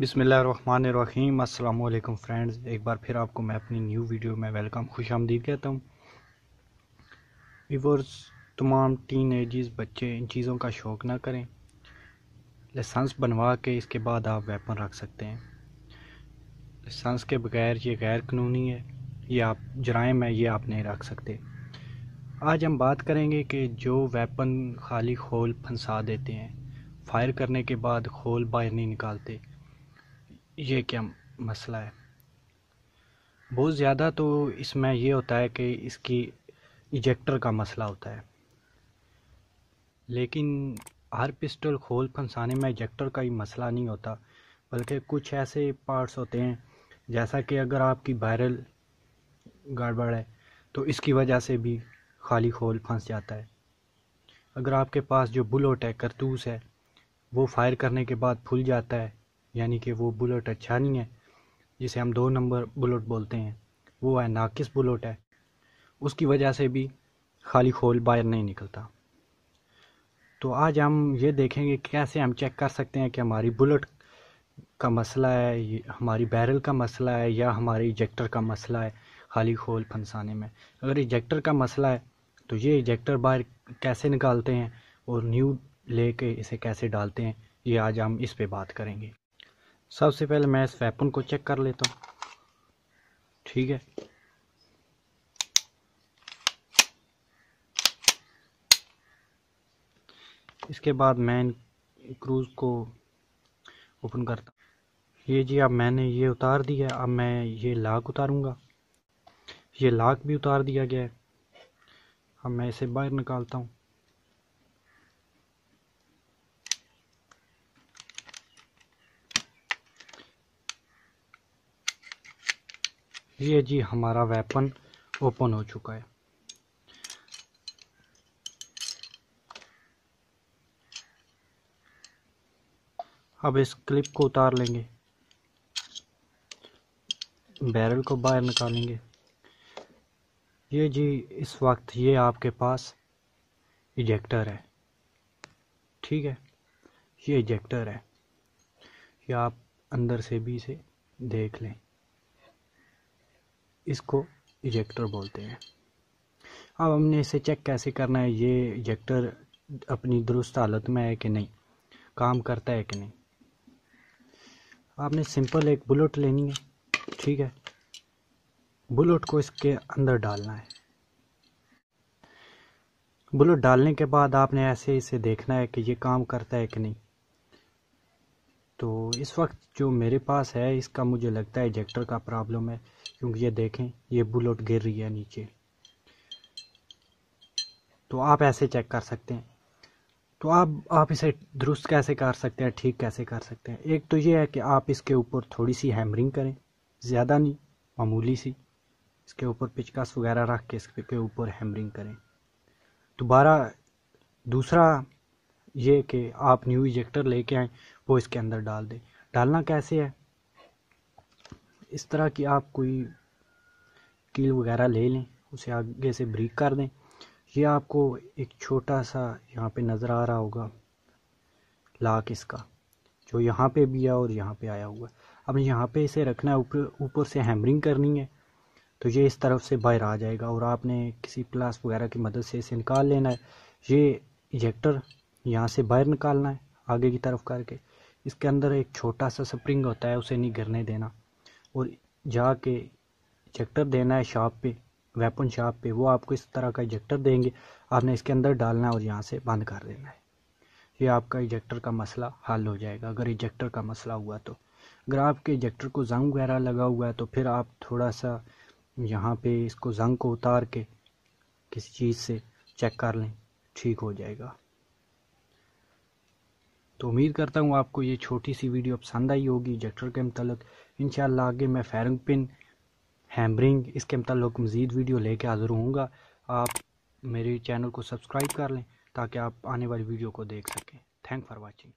बिसमीम अल्लाम फ्रेंड्स। एक बार फिर आपको मैं अपनी न्यू वीडियो में वेलकम खुश आमदीद कहता हूँ। वीवर्स तमाम टीन एजिस बच्चे, इन चीज़ों का शौक़ ना करें। लाइसेंस बनवा के इसके बाद आप वेपन रख सकते हैं। लाइसेंस के बगैर ये गैर कानूनी है। ये आप, जराइम है, ये आप नहीं रख सकते। आज हम बात करेंगे कि जो वेपन खाली खोल फंसा देते हैं फायर करने के बाद खोल बाहर नहीं निकालते। ये क्या मसला है? बहुत ज़्यादा तो इसमें ये होता है कि इसकी इजेक्टर का मसला होता है। लेकिन हर पिस्टल खोल फंसाने में इजेक्टर का ही मसला नहीं होता, बल्कि कुछ ऐसे पार्ट्स होते हैं, जैसा कि अगर आपकी बैरल गड़बड़ है तो इसकी वजह से भी खाली खोल फंस जाता है। अगर आपके पास जो बुलेट है, करतूस है, वो फायर करने के बाद फूल जाता है यानी कि वो बुलेट अच्छा नहीं है, जिसे हम दो नंबर बुलेट बोलते हैं, वो है नाकिस बुलेट है। उसकी वजह से भी खाली खोल बाहर नहीं निकलता। तो आज हम ये देखेंगे कैसे हम चेक कर सकते हैं कि हमारी बुलेट का मसला है हमारी बैरल का मसला है, या हमारे इजेक्टर का मसला है, खाली खोल फंसाने में। अगर इजेक्टर का मसला है तो ये इजेक्टर बाहर कैसे निकालते हैं और न्यू लेके इसे कैसे डालते हैं, ये आज हम इस पे बात करेंगे। सबसे पहले मैं इस वेपन को चेक कर लेता हूँ। ठीक है। इसके बाद मैं क्रूज़ को ओपन करता ये जी, अब मैंने ये उतार दिया अब मैं ये लाक उतारूँगा। ये लाक भी उतार दिया गया है। अब मैं इसे बाहर निकालता हूँ। ये जी, हमारा वेपन ओपन हो चुका है। अब इस क्लिप को उतार लेंगे। बैरल को बाहर निकालेंगे। ये जी, इस वक्त ये आपके पास इजेक्टर है। ठीक है? ये इजेक्टर है। ये आप अंदर से भी इसे देख लें। इसको इजेक्टर बोलते हैं। अब हमने इसे चेक कैसे करना है? ये इजेक्टर अपनी दुरुस्त हालत में है कि नहीं? काम करता है कि नहीं? आपने सिंपल एक बुलेट लेनी है, ठीक है? बुलेट को इसके अंदर डालना है। बुलेट डालने के बाद आपने ऐसे इसे देखना है कि ये काम करता है कि नहीं। तो इस वक्त जो मेरे पास है, इसका मुझे लगता है इजेक्टर का प्रॉब्लम है। क्योंकि ये देखें, ये बुलेट गिर रही है नीचे। तो आप ऐसे चेक कर सकते हैं। तो आप आप इसे दुरुस्त कैसे कर सकते हैं, ठीक कैसे कर सकते हैं? एक तो ये है कि आप इसके ऊपर थोड़ी सी हैमरिंग करें, ज़्यादा नहीं, मामूली सी। इसके ऊपर पिचकास वगैरह रख के इसके ऊपर हैमरिंग करें। दोबारा, दूसरा ये कि आप न्यू इजेक्टर लेके आए, वो इसके अंदर डाल दें। डालना कैसे है? इस तरह की आप कोई कील वगैरह ले लें, उसे आगे से ब्रीक कर दें। ये आपको एक छोटा सा यहाँ पे नज़र आ रहा होगा लाक इसका, जो यहाँ पे भी है और यहाँ पे आया हुआ है। अब यहाँ पे इसे रखना है ऊपर ऊपर से हैमरिंग करनी है तो ये इस तरफ़ से बाहर आ जाएगा और आपने किसी प्लास वगैरह की मदद से इसे निकाल लेना है। ये इजेक्टर यहाँ से बाहर निकालना है, आगे की तरफ़ करके। इसके अंदर एक छोटा सा स्प्रिंग होता है, उसे नहीं गिरने देना। और जाके इजेक्टर देना है शाप पे, वेपन शाप पे, वो आपको इस तरह का इजेक्टर देंगे। आपने इसके अंदर डालना है और यहाँ से बंद कर देना है। ये आपका इजेक्टर का मसला हल हो जाएगा। अगर इजेक्टर का मसला हुआ तो। अगर आपके इजेक्टर को जंग वगैरह लगा हुआ है तो फिर आप थोड़ा सा यहाँ पे इसको जंग को उतार के किसी चीज़ से चेक कर लें, ठीक हो जाएगा। तो उम्मीद करता हूँ आपको ये छोटी सी वीडियो पसंद आई होगी इजेक्टर के मतलब इन आगे मैं फेरिंग पिन हैमरिंग इसके मतलब मज़ीद वीडियो लेके हाज़िर होऊँगा। आप मेरे चैनल को सब्सक्राइब कर लें ताकि आप आने वाली वीडियो को देख सकें। Thank for watching